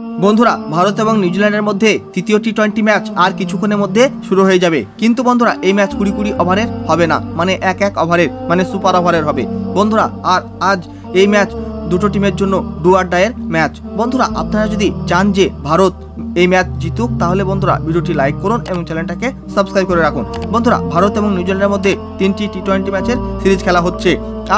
বন্ধুরা, ভারত এবং নিউজিল্যান্ডের মধ্যে তৃতীয় টি টোয়েন্টি ম্যাচ আর কিছুক্ষণের মধ্যে শুরু হয়ে যাবে। কিন্তু বন্ধুরা, এই ম্যাচ কুড়ি কুড়ি ওভারের হবে না। মানে এক এক ওভারের মানে সুপার ওভারের হবে। বন্ধুরা, আর আজ এই ম্যাচ দুটো টিমের জন্য ডুয়ার ডায়ের ম্যাচ। বন্ধুরা, আপনারা যদি চান যে ভারত এই ম্যাচ জিতুক, তাহলে বন্ধুরা ভিডিওটি লাইক করুন এবং চ্যানেলটাকে সাবস্ক্রাইব করে রাখুন। বন্ধুরা, ভারত এবং নিউজিল্যান্ডের মধ্যে তিনটি টি টোয়েন্টি ম্যাচের সিরিজ খেলা হচ্ছে।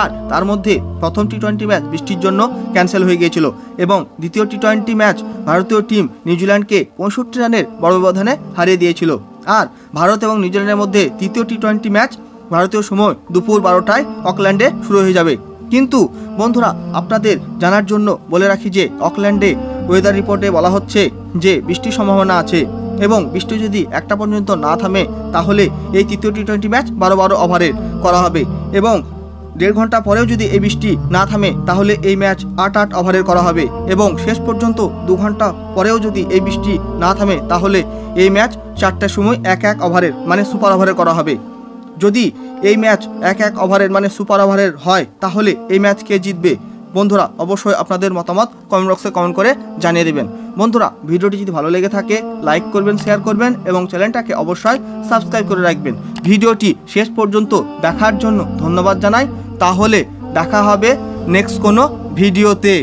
আর তার মধ্যে প্রথম টি টোয়েন্টি ম্যাচ বৃষ্টির জন্য ক্যান্সেল হয়ে গিয়েছিল এবং দ্বিতীয় টি টোয়েন্টি ম্যাচ ভারতীয় টিম নিউজিল্যান্ডকে পঁয়ষট্টি রানের বড় ব্যবধানে হারিয়ে দিয়েছিল। আর ভারত এবং নিউজিল্যান্ডের মধ্যে তৃতীয় টি টোয়েন্টি ম্যাচ ভারতীয় সময় দুপুর বারোটায় অকল্যান্ডে শুরু হয়ে যাবে। কিন্তু বন্ধুরা, আপনাদের জানার জন্য বলে রাখি যে, অকল্যান্ডে ওয়েদার রিপোর্টে বলা হচ্ছে যে, বৃষ্টির সম্ভাবনা আছে এবং বৃষ্টি যদি একটা পর্যন্ত না থামে, তাহলে এই তৃতীয় টি টোয়েন্টি ম্যাচ বারো বারো ওভারের করা হবে এবং দেড় ঘণ্টা পরেও যদি এই বৃষ্টি না থামে, তাহলে এই ম্যাচ আট আট ওভারের করা হবে এবং শেষ পর্যন্ত দু ঘণ্টা পরেও যদি এই বৃষ্টি না থামে, তাহলে এই ম্যাচ চারটার সময় এক এক ওভারের মানে সুপার ওভারের করা হবে। যদি এই ম্যাচ এক এক ওভারের মানে সুপার ওভারের হয়, তাহলে এই ম্যাচ কে জিতবে? বন্ধুরা, অবশ্যই আপনাদের মতামত কমেন্ট বক্সে কমেন্ট করে জানিয়ে দেবেন। বন্ধুরা, ভিডিওটি যদি ভালো লেগে থাকে, লাইক করবেন, শেয়ার করবেন এবং চ্যানেলটাকে অবশ্যই সাবস্ক্রাইব করে রাখবেন। ভিডিওটি শেষ পর্যন্ত দেখার জন্য ধন্যবাদ জানাই। তাহলে দেখা হবে নেক্সট কোনো ভিডিওতে।